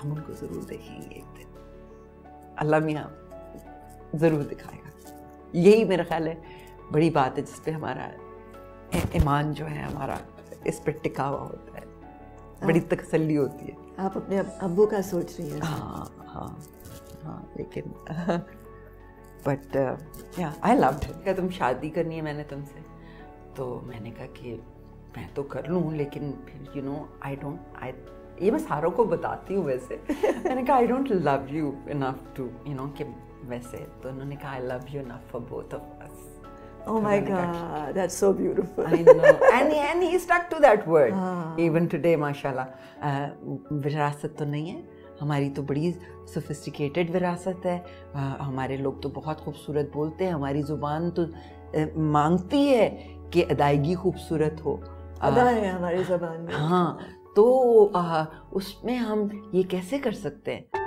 हम उनको ज़रूर देखेंगे एक दिन। अल्लाह मियाँ ज़रूर दिखाएगा। यही मेरा ख्याल है बड़ी बात है जिस पे हमारा ईमान जो है हमारा इस पर टिका हुआ होता है। बड़ी तसल्ली होती है। आप अपने अब्बू का सोच रही हैं। हाँ हाँ हाँ लेकिन बट या आई लव्ड क्या तुम शादी करनी है मैंने तुमसे। तो मैंने कहा कि मैं तो कर लूँ लेकिन फिर you know I don't I ये मैं सारों को बताती हूँ वैसे मैंने कहा I don't love you enough too you know कि वैसे तो उन्होंने कहा I love you enough for both of us Oh my God, that's so beautiful. I know. and, and he stuck to that word. Ah. Even today, mashallah. Uh, विरासत तो नहीं है हमारी तो बड़ी सोफिस्टिकेटेड विरासत है आ, हमारे लोग तो बहुत खूबसूरत बोलते हैं हमारी ज़ुबान तो आ, मांगती है कि अदायगी खूबसूरत हो अदा है हमारी ज़बान में हाँ तो आ, उसमें हम ये कैसे कर सकते हैं?